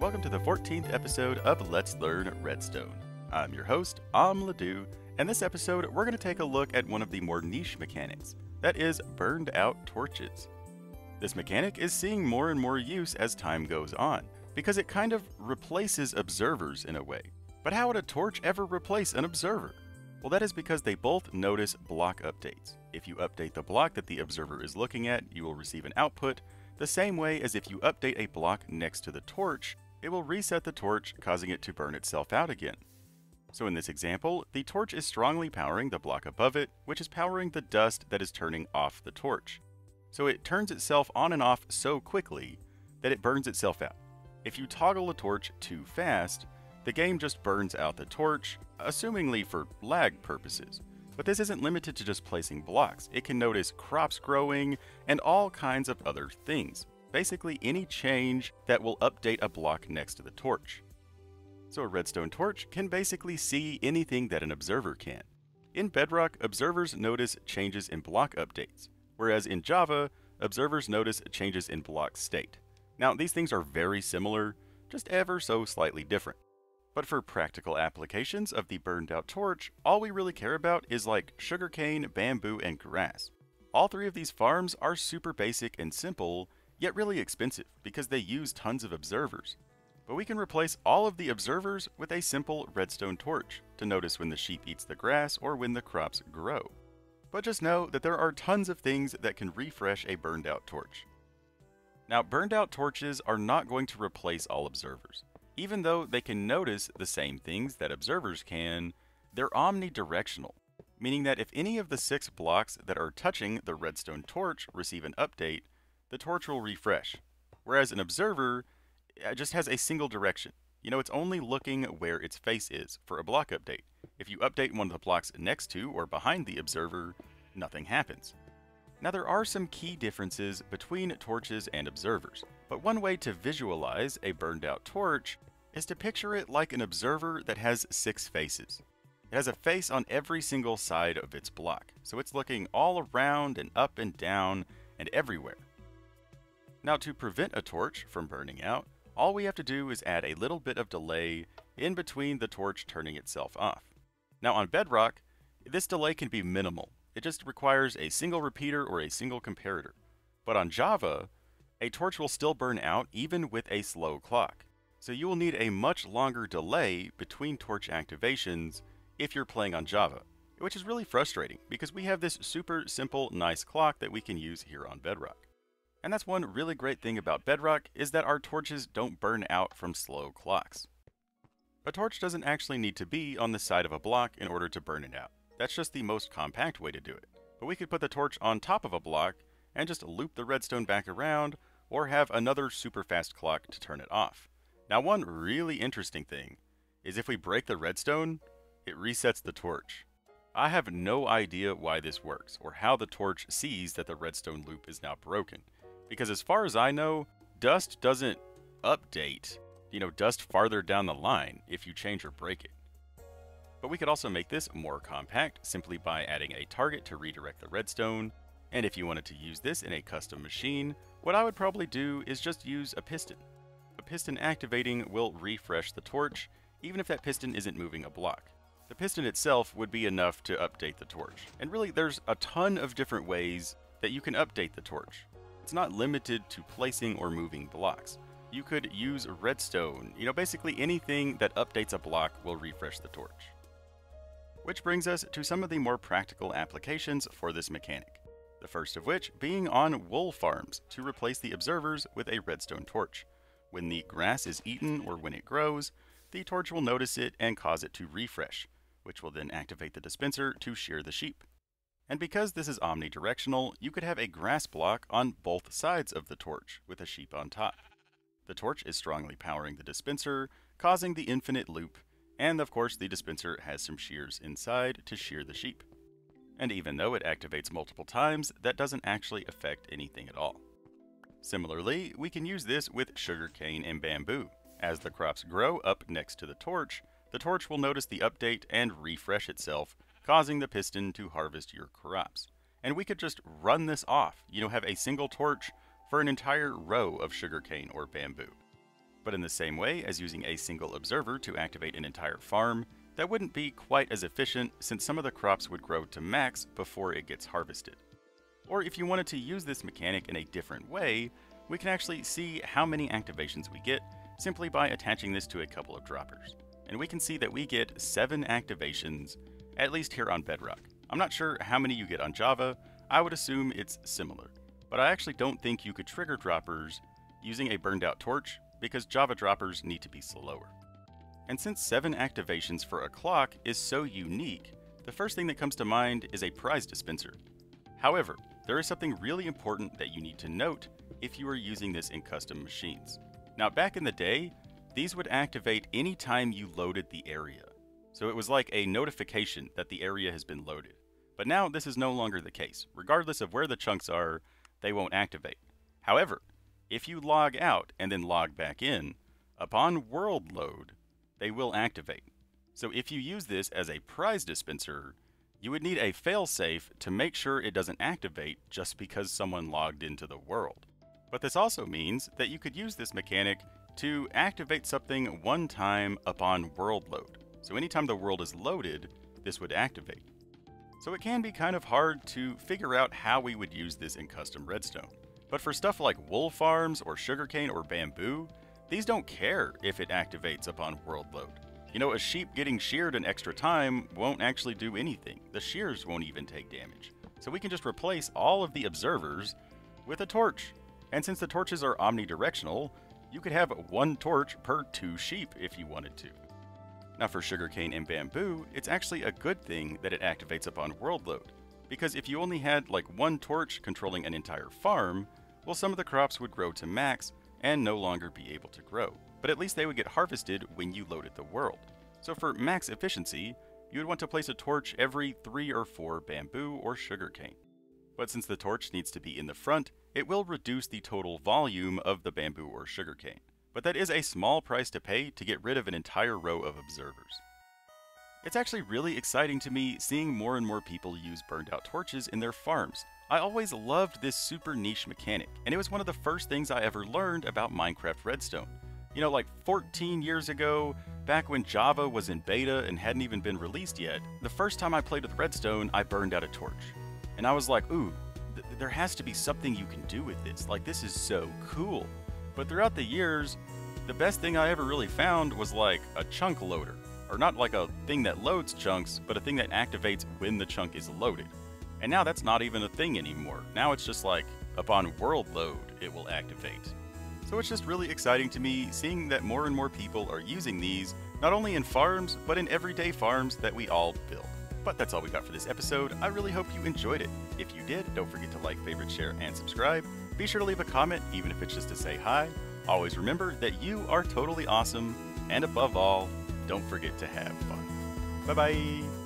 Welcome to the 14th episode of Let's Learn Redstone. I'm your host, OmLedu, and this episode we're going to take a look at one of the more niche mechanics that is, burned out torches. This mechanic is seeing more and more use as time goes on, because it kind of replaces observers in a way. But how would a torch ever replace an observer? Well, that is because they both notice block updates. If you update the block that the observer is looking at, you will receive an output, the same way as if you update a block next to the torch, it will reset the torch, causing it to burn itself out again. So in this example, the torch is strongly powering the block above it, which is powering the dust that is turning off the torch. So it turns itself on and off so quickly that it burns itself out. If you toggle a torch too fast, the game just burns out the torch, assumingly for lag purposes. But this isn't limited to just placing blocks. It can notice crops growing and all kinds of other things. Basically any change that will update a block next to the torch. So a redstone torch can basically see anything that an observer can. In Bedrock, observers notice changes in block updates, whereas in Java, observers notice changes in block state. Now, these things are very similar, just ever so slightly different. But for practical applications of the burned out torch, all we really care about is like sugarcane, bamboo, and grass. All three of these farms are super basic and simple, yet really expensive because they use tons of observers. But we can replace all of the observers with a simple redstone torch to notice when the sheep eats the grass or when the crops grow. But just know that there are tons of things that can refresh a burned out torch. Now, burned out torches are not going to replace all observers. Even though they can notice the same things that observers can, they're omnidirectional, meaning that if any of the six blocks that are touching the redstone torch receive an update, the torch will refresh. Whereas an observer uh, just has a single direction. You know, it's only looking where its face is for a block update. If you update one of the blocks next to or behind the observer, nothing happens. Now there are some key differences between torches and observers, but one way to visualize a burned out torch is to picture it like an observer that has six faces. It has a face on every single side of its block, so it's looking all around and up and down and everywhere. Now to prevent a torch from burning out, all we have to do is add a little bit of delay in between the torch turning itself off. Now on Bedrock, this delay can be minimal, it just requires a single repeater or a single comparator. But on Java, a torch will still burn out even with a slow clock. So you will need a much longer delay between torch activations if you're playing on Java, which is really frustrating because we have this super simple, nice clock that we can use here on Bedrock. And that's one really great thing about Bedrock is that our torches don't burn out from slow clocks. A torch doesn't actually need to be on the side of a block in order to burn it out. That's just the most compact way to do it. But we could put the torch on top of a block and just loop the redstone back around, or have another super fast clock to turn it off. Now one really interesting thing is if we break the redstone, it resets the torch. I have no idea why this works, or how the torch sees that the redstone loop is now broken. Because as far as I know, dust doesn't update, you know, dust farther down the line if you change or break it. But we could also make this more compact simply by adding a target to redirect the redstone. And if you wanted to use this in a custom machine, what I would probably do is just use a piston. A piston activating will refresh the torch, even if that piston isn't moving a block. The piston itself would be enough to update the torch. And really, there's a ton of different ways that you can update the torch. It's not limited to placing or moving blocks. You could use redstone, you know, basically anything that updates a block will refresh the torch. Which brings us to some of the more practical applications for this mechanic. The first of which being on wool farms to replace the observers with a redstone torch. When the grass is eaten or when it grows, the torch will notice it and cause it to refresh, which will then activate the dispenser to shear the sheep. And because this is omnidirectional, you could have a grass block on both sides of the torch with a sheep on top. The torch is strongly powering the dispenser, causing the infinite loop and of course, the dispenser has some shears inside to shear the sheep. And even though it activates multiple times, that doesn't actually affect anything at all. Similarly, we can use this with sugarcane and bamboo. As the crops grow up next to the torch, the torch will notice the update and refresh itself, causing the piston to harvest your crops. And we could just run this off, you know, have a single torch for an entire row of sugarcane or bamboo. But in the same way as using a single observer to activate an entire farm, that wouldn't be quite as efficient since some of the crops would grow to max before it gets harvested. Or if you wanted to use this mechanic in a different way, we can actually see how many activations we get simply by attaching this to a couple of droppers. And we can see that we get 7 activations, at least here on Bedrock. I'm not sure how many you get on Java, I would assume it's similar. But I actually don't think you could trigger droppers using a burned out torch because Java droppers need to be slower. And since 7 activations for a clock is so unique, the first thing that comes to mind is a prize dispenser. However, there is something really important that you need to note if you are using this in custom machines. Now back in the day, these would activate any time you loaded the area. So it was like a notification that the area has been loaded. But now this is no longer the case. Regardless of where the chunks are, they won't activate. However, if you log out and then log back in, upon world load, they will activate. So if you use this as a prize dispenser, you would need a failsafe to make sure it doesn't activate just because someone logged into the world. But this also means that you could use this mechanic to activate something one time upon world load. So anytime the world is loaded, this would activate. So it can be kind of hard to figure out how we would use this in custom redstone. But for stuff like wool farms or sugarcane or bamboo, these don't care if it activates upon world load. You know, a sheep getting sheared an extra time won't actually do anything. The shears won't even take damage. So we can just replace all of the observers with a torch. And since the torches are omnidirectional, you could have one torch per two sheep if you wanted to. Now for sugarcane and bamboo, it's actually a good thing that it activates upon world load. Because if you only had like one torch controlling an entire farm, well some of the crops would grow to max and no longer be able to grow. But at least they would get harvested when you loaded the world. So for max efficiency, you would want to place a torch every 3 or 4 bamboo or sugarcane. But since the torch needs to be in the front, it will reduce the total volume of the bamboo or sugarcane. But that is a small price to pay to get rid of an entire row of observers. It's actually really exciting to me seeing more and more people use burned out torches in their farms. I always loved this super niche mechanic, and it was one of the first things I ever learned about Minecraft Redstone. You know, like 14 years ago, back when Java was in beta and hadn't even been released yet, the first time I played with Redstone, I burned out a torch. And I was like, ooh, th there has to be something you can do with this. Like, this is so cool. But throughout the years, the best thing I ever really found was like a chunk loader. Or not like a thing that loads chunks, but a thing that activates when the chunk is loaded. And now that's not even a thing anymore. Now it's just like, upon world load, it will activate. So it's just really exciting to me seeing that more and more people are using these, not only in farms, but in everyday farms that we all build. But that's all we got for this episode. I really hope you enjoyed it. If you did, don't forget to like, favorite, share, and subscribe. Be sure to leave a comment, even if it's just to say hi. Always remember that you are totally awesome, and above all, don't forget to have fun. Bye bye!